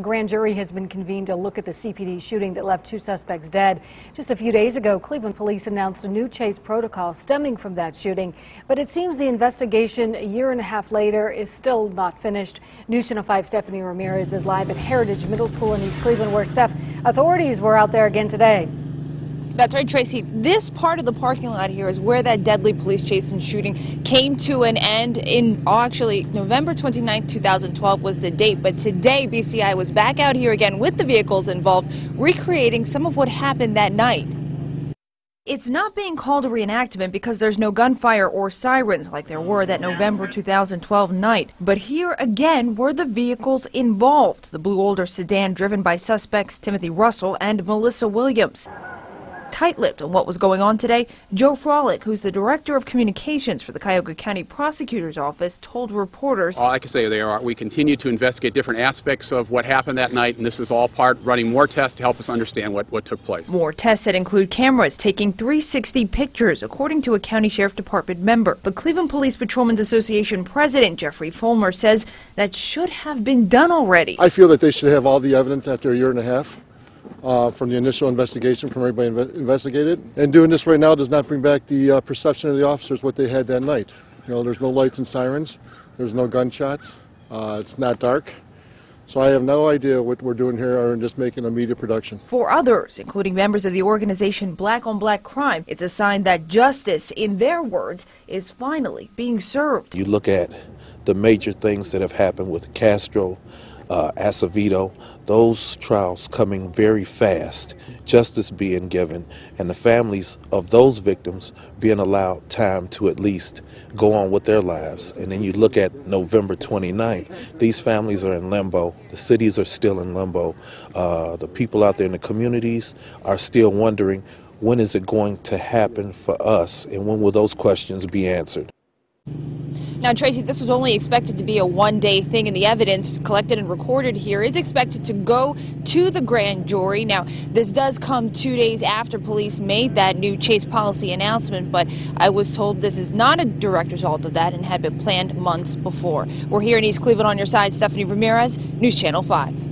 Grand jury has been convened to look at the CPD shooting that left two suspects dead. Just a few days ago, Cleveland police announced a new chase protocol stemming from that shooting. But it seems the investigation a year and a half later is still not finished. News Channel 5 Stephanie Ramirez is live at Heritage Middle School in East Cleveland, where Steph, authorities were out there again today. That's right, Tracy. This part of the parking lot here is where that deadly police chase and shooting came to an end in oh, actually November 29, 2012 was the date. But today, BCI was back out here again with the vehicles involved, recreating some of what happened that night. It's not being called a reenactment because there's no gunfire or sirens like there were that November 2012 night. But here again were the vehicles involved. The blue older sedan driven by suspects Timothy Russell and Malissa Williams tight-lipped on what was going on today, Joe Frolik, who's the director of communications for the Cuyahoga County Prosecutor's Office, told reporters. All I can say there are we continue to investigate different aspects of what happened that night, and this is all part running more tests to help us understand what, what took place. More tests that include cameras taking 360 pictures, according to a county sheriff department member. But Cleveland Police Patrolmen's Association president Jeffrey Follmer says that should have been done already. I feel that they should have all the evidence after a year and a half uh, from the initial investigation from everybody inve investigated. And doing this right now does not bring back the uh, perception of the officers what they had that night. You know, there's no lights and sirens, there's no gunshots, uh, it's not dark. So I have no idea what we're doing here or just making a media production. For others, including members of the organization Black on Black Crime, it's a sign that justice, in their words, is finally being served. You look at the major things that have happened with Castro, uh, Acevedo, those trials coming very fast, justice being given, and the families of those victims being allowed time to at least go on with their lives. And then you look at November 29th, these families are in limbo, the cities are still in limbo, uh, the people out there in the communities are still wondering when is it going to happen for us, and when will those questions be answered. Now, Tracy, this was only expected to be a one-day thing, and the evidence collected and recorded here is expected to go to the grand jury. Now, this does come two days after police made that new chase policy announcement, but I was told this is not a direct result of that and had been planned months before. We're here in East Cleveland on your side. Stephanie Ramirez, News Channel 5.